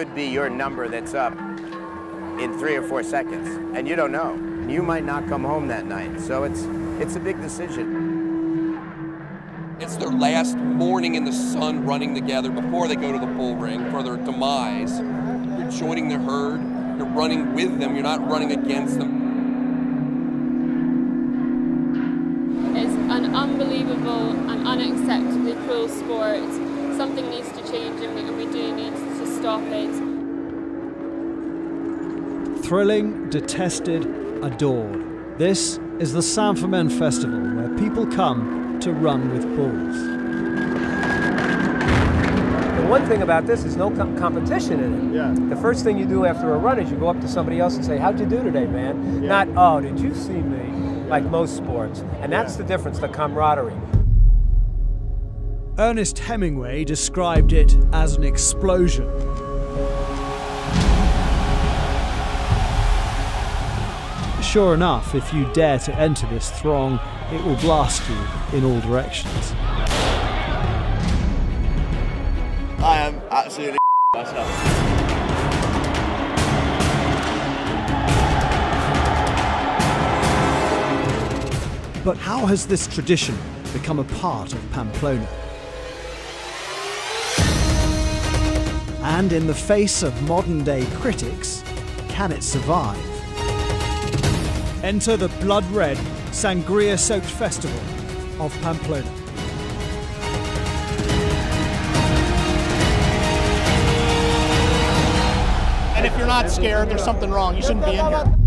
could be your number that's up in three or four seconds, and you don't know. You might not come home that night, so it's it's a big decision. It's their last morning in the sun running together before they go to the bull ring for their demise. You're joining the herd, you're running with them, you're not running against them. It's an unbelievable and unacceptably cruel sport. Something needs to change and we, do need to stop it. Thrilling, detested, adored. This is the Saint Fermin Festival, where people come to run with bulls. The one thing about this is no com- competition in it. Yeah. The first thing you do after a run is you go up to somebody else and say, "How'd you do today, man?" Yeah. Not, "Oh, did you see me?" Like most sports, and that's Yeah. the difference, the camaraderie. Ernest Hemingway described it as an explosion. Sure enough, if you dare to enter this throng, it will blast you in all directions. I am absolutely myself. But how has this tradition become a part of Pamplona? And in the face of modern day critics, can it survive? Enter the blood red, sangria soaked festival of Pamplona. And if you're not scared, there's something wrong. You shouldn't be in here.